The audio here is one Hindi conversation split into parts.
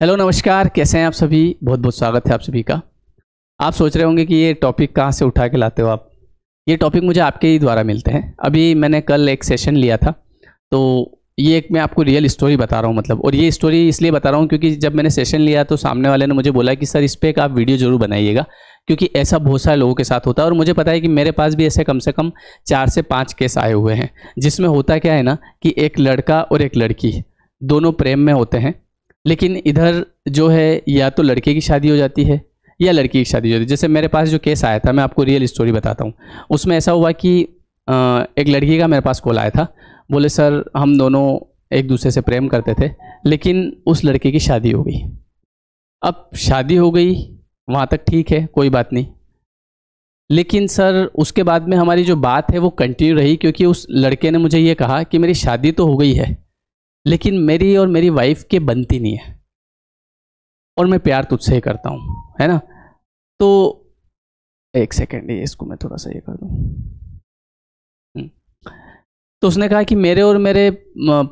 हेलो, नमस्कार। कैसे हैं आप सभी? बहुत बहुत स्वागत है आप सभी का। आप सोच रहे होंगे कि ये टॉपिक कहाँ से उठा के लाते हो आप? ये टॉपिक मुझे आपके ही द्वारा मिलते हैं। अभी मैंने कल एक सेशन लिया था तो ये एक मैं आपको रियल स्टोरी बता रहा हूँ मतलब। और ये स्टोरी इसलिए बता रहा हूँ क्योंकि जब मैंने सेशन लिया तो सामने वाले ने मुझे बोला कि, सर, इस पर एक आप वीडियो ज़रूर बनाइएगा, क्योंकि ऐसा बहुत सारे लोगों के साथ होता है और मुझे पता है कि मेरे पास भी ऐसे कम से कम चार से पाँच केस आए हुए हैं, जिसमें होता क्या है ना कि एक लड़का और एक लड़की दोनों प्रेम में होते हैं। लेकिन इधर जो है, या तो लड़के की शादी हो जाती है, या लड़की की शादी हो जाती है। जैसे मेरे पास जो केस आया था, मैं आपको रियल स्टोरी बताता हूँ। उसमें ऐसा हुआ कि एक लड़की का मेरे पास कॉल आया था। बोले, सर, हम दोनों एक दूसरे से प्रेम करते थे, लेकिन उस लड़के की शादी हो गई। अब शादी हो गई, वहाँ तक ठीक है, कोई बात नहीं। लेकिन सर, उसके बाद में हमारी जो बात है, वो कंटिन्यू रही, क्योंकि उस लड़के ने मुझे ये कहा कि मेरी शादी तो हो गई है। लेकिन मेरी और मेरी वाइफ के बनती नहीं है। और मैं प्यार तुझसे ही करता हूँ, है ना? तो एक सेकेंड ये इसको मैं थोड़ा सा ये कर दूँ। हम्म। तो उसने कहा कि मेरे और मेरे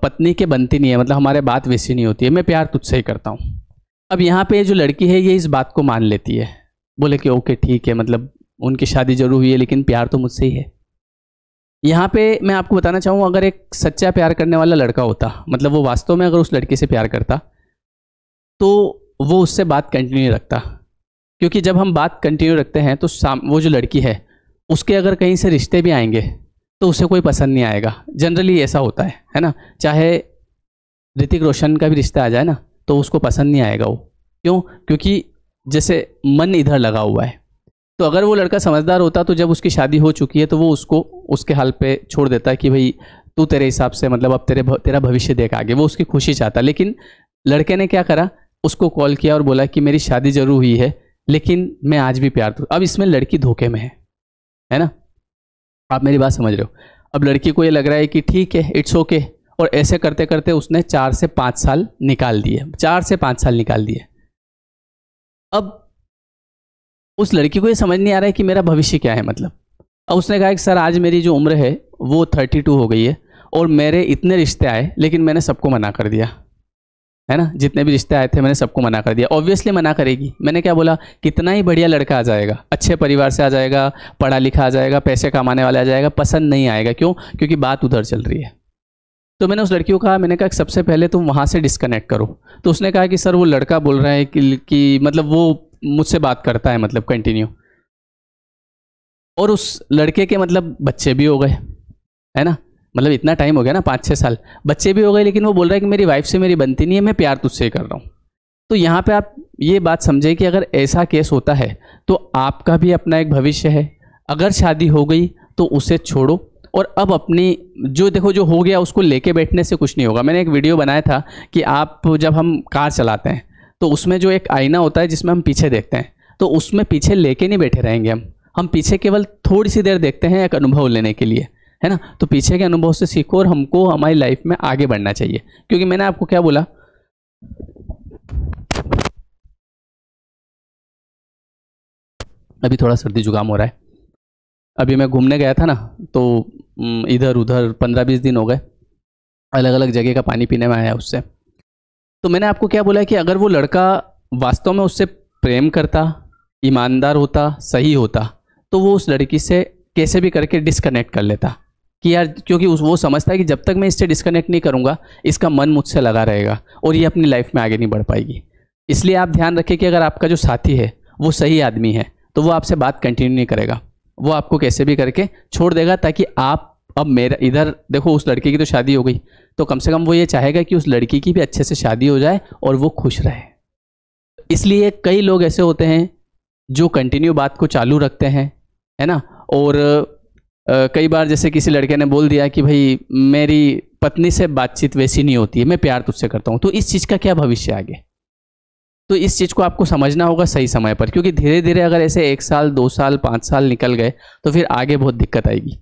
पत्नी के बनती नहीं है मतलब हमारे बात वैसी नहीं होती है, मैं प्यार तुझसे ही करता हूँ। अब यहाँ पे जो लड़की है, ये इस बात को मान लेती है। बोले कि, ओके, ठीक है मतलब उनकी शादी ज़रूर हुई है, लेकिन प्यार तो मुझसे ही है। यहाँ पे मैं आपको बताना चाहूँ अगर एक सच्चा प्यार करने वाला लड़का होता मतलब वो वास्तव में अगर उस लड़की से प्यार करता तो वो उससे बात कंटिन्यू रखता। क्योंकि जब हम बात कंटिन्यू रखते हैं तो वो जो लड़की है, उसके अगर कहीं से रिश्ते भी आएँगे तो उसे कोई पसंद नहीं आएगा। जनरली ऐसा होता है है ना? चाहे ऋतिक रोशन का भी रिश्ता आ जाए ना तो उसको पसंद नहीं आएगा वो। क्यों? क्योंकि जैसे मन इधर लगा हुआ है। तो अगर वो लड़का समझदार होता तो जब उसकी शादी हो चुकी है तो वो उसको, उसके हाल पे छोड़ देता है कि भाई, तू तेरे हिसाब से मतलब अब तेरे तेरा भविष्य देख आगे। वो उसकी खुशी चाहता। लेकिन लड़के ने क्या करा? उसको कॉल किया और बोला कि मेरी शादी ज़रूर हुई है, लेकिन मैं आज भी प्यार अब इसमें लड़की धोखे में है। है ना? आप मेरी बात समझ रहे हो? अब लड़की को ये लग रहा है कि ठीक है इट्स ओके और ऐसे करते करते उसने चार से पाँच साल निकाल दिए। चार से पाँच साल निकाल दिए। अब उस लड़की को ये समझ नहीं आ रहा है कि मेरा भविष्य क्या है मतलब। अब उसने कहा कि सर आज मेरी जो उम्र है वो थर्टी टू हो गई है और मेरे इतने रिश्ते आए लेकिन मैंने सबको मना कर दिया। है ना? जितने भी रिश्ते आए थे मैंने सबको मना कर दिया। ऑब्वियसली मना करेगी। मैंने क्या बोला? कितना ही बढ़िया लड़का आ जाएगा अच्छे परिवार से आ जाएगा पढ़ा लिखा आ जाएगा पैसे कमाने वाला आ जाएगा पसंद नहीं आएगा। क्यों? क्योंकि बात उधर चल रही है। तो मैंने उस लड़की को कहा मैंने कहा सबसे पहले तुम वहाँ से डिस्कनेक्ट करो। तो उसने कहा कि सर वो लड़का बोल रहा है कि, कि मतलब वो मुझसे बात करता है मतलब कंटिन्यू और उस लड़के के मतलब बच्चे भी हो गए, है ना? मतलब इतना टाइम हो गया ना पाँच छः साल। बच्चे भी हो गए, लेकिन वो बोल रहा है कि मेरी वाइफ से मेरी बनती नहीं है, मैं प्यार तुझसे कर रहा हूँ। तो यहाँ पे आप ये बात समझें कि अगर ऐसा केस होता है तो आपका भी अपना एक भविष्य है। अगर शादी हो गई तो उसे छोड़ो। और अब अपनी, जो देखो, जो हो गया, उसको लेके बैठने से कुछ नहीं होगा। मैंने एक वीडियो बनाया था कि आप जब हम कार चलाते हैं तो उसमें जो एक आईना होता है जिसमें हम पीछे देखते हैं तो उसमें पीछे लेके नहीं बैठे रहेंगे हम। हम पीछे केवल थोड़ी सी देर देखते हैं एक अनुभव लेने के लिए, है ना? तो पीछे के अनुभव से सीखो और हमको हमारी लाइफ में आगे बढ़ना चाहिए। क्योंकि मैंने आपको क्या बोला? अभी थोड़ा सर्दी जुकाम हो रहा है। अभी मैं घूमने गया था ना तो इधर उधर पंद्रह बीस दिन हो गए। अलग अलग जगह का पानी पीने में आया उससे। तो मैंने आपको क्या बोला कि अगर वो लड़का वास्तव में उससे प्रेम करता, ईमानदार होता, सही होता तो वो उस लड़की से कैसे भी करके डिस्कनेक्ट कर लेता। कि यार, क्योंकि उस, वो समझता है कि जब तक मैं इससे डिस्कनेक्ट नहीं करूँगा, इसका मन मुझसे लगा रहेगा और ये अपनी लाइफ में आगे नहीं बढ़ पाएगी। इसलिए आप ध्यान रखें कि अगर आपका जो साथी है, वो सही आदमी है तो वो आपसे बात कंटिन्यू नहीं करेगा। वो आपको कैसे भी करके छोड़ देगा ताकि आप अब मेरा इधर देखो उस लड़के की तो शादी हो गई। तो कम से कम वो ये चाहेगा कि उस लड़की की भी अच्छे से शादी हो जाए और वो खुश रहे। इसलिए कई लोग ऐसे होते हैं जो कंटिन्यू बात को चालू रखते हैं है ना? और आ, कई बार जैसे किसी लड़के ने बोल दिया कि भाई मेरी पत्नी से बातचीत वैसी नहीं होती है मैं प्यार तुझसे करता हूँ। तो इस चीज़ का क्या भविष्य आगे? तो इस चीज़ को आपको समझना होगा सही समय पर क्योंकि धीरे धीरे अगर ऐसे एक साल दो साल पाँच साल निकल गए तो फिर आगे बहुत दिक्कत आएगी।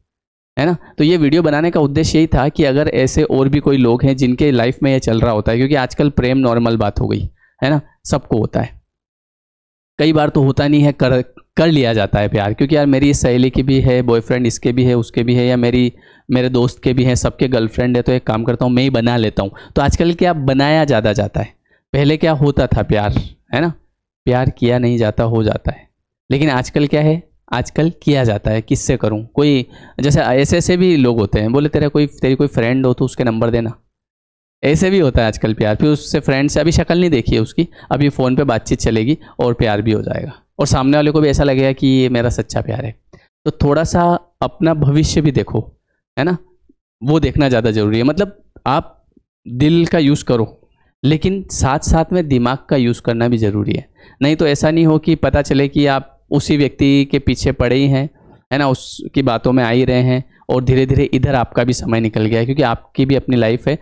है ना? तो ये वीडियो बनाने का उद्देश्य यही था कि अगर ऐसे और भी कोई लोग हैं जिनके लाइफ में ये चल रहा होता है, क्योंकि आजकल प्रेम नॉर्मल बात हो गई, है ना? सबको होता है। कई बार तो होता नहीं है, कर कर लिया जाता है प्यार, क्योंकि यार मेरी सहेली की भी है बॉयफ्रेंड इसके भी है, उसके भी है, या मेरी, मेरे दोस्त के भी हैं, सबके गर्लफ्रेंड है तो एक काम करता हूँ, मैं ही बना लेता हूँ। तो आजकल क्या बनाया ज़्यादा जाता है? पहले क्या होता था प्यार, है ना? प्यार किया नहीं जाता, हो जाता है। लेकिन आजकल क्या है? आजकल किया जाता है, किससे करूँ? कोई, जैसे ऐसे ऐसे भी लोग होते हैं, बोले तेरा कोई, तेरी कोई फ्रेंड हो तो उसके नंबर देना। ऐसे भी होता है आजकल प्यार, फिर उससे फ्रेंड से अभी शक्ल नहीं देखी है उसकी अभी फ़ोन पे बातचीत चलेगी और प्यार भी हो जाएगा। और सामने वाले को भी ऐसा लगेगा कि ये मेरा सच्चा प्यार है। तो थोड़ा सा अपना भविष्य भी देखो, है ना? वो देखना ज़्यादा ज़रूरी है। मतलब आप दिल का यूज़ करो, लेकिन साथ साथ में दिमाग का यूज़ करना भी ज़रूरी है। नहीं तो ऐसा नहीं हो कि पता चले कि आप उसी व्यक्ति के पीछे पड़े ही हैं, है ना? उसकी बातों में आ ही रहे हैं और धीरे धीरे इधर आपका भी समय निकल गया है, क्योंकि आपकी भी अपनी लाइफ है।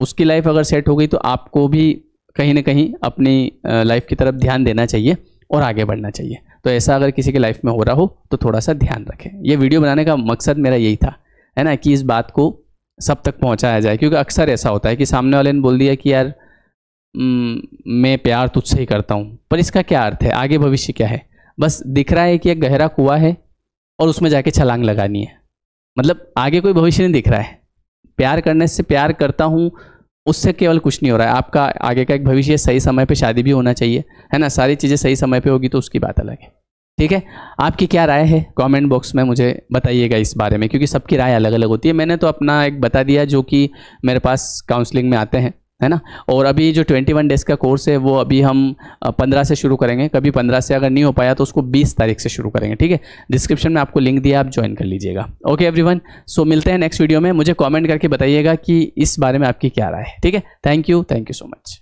उसकी लाइफ अगर सेट हो गई तो आपको भी कहीं ना कहीं अपनी लाइफ की तरफ़ ध्यान देना चाहिए और आगे बढ़ना चाहिए। तो ऐसा अगर किसी की लाइफ में हो रहा हो तो थोड़ा सा ध्यान रखें। ये वीडियो बनाने का मकसद मेरा यही था, है ना? कि इस बात को सब तक पहुँचाया जाए, क्योंकि अक्सर ऐसा होता है कि सामने वाले ने बोल दिया कि यार मैं प्यार तुझसे ही करता हूँ। पर इसका क्या अर्थ है? आगे भविष्य क्या है? बस दिख रहा है कि एक गहरा कुआ है और उसमें जाके छलांग लगानी है। मतलब आगे कोई भविष्य नहीं दिख रहा है। प्यार करने से प्यार करता हूँ, उससे केवल कुछ नहीं हो रहा है। आपका आगे का एक भविष्य सही समय पे शादी भी होना चाहिए, है ना? सारी चीज़ें सही समय पे होगी तो उसकी बात अलग है। ठीक है? आपकी क्या राय है? कमेंट बॉक्स में मुझे बताइएगा इस बारे में, क्योंकि सबकी राय अलग अलग होती है। मैंने तो अपना एक बता दिया जो कि मेरे पास काउंसलिंग में आते हैं। है ना? और अभी जो 21 डेज़ का कोर्स है, वो अभी हम 15 से शुरू करेंगे। कभी 15 से अगर नहीं हो पाया तो उसको 20 तारीख से शुरू करेंगे, ठीक है? डिस्क्रिप्शन में आपको लिंक दिया, आप ज्वाइन कर लीजिएगा। ओके एवरीवन सो मिलते हैं नेक्स्ट वीडियो में। मुझे कमेंट करके बताइएगा कि इस बारे में आपकी क्या राय है, ठीक है? Thank you thank you so much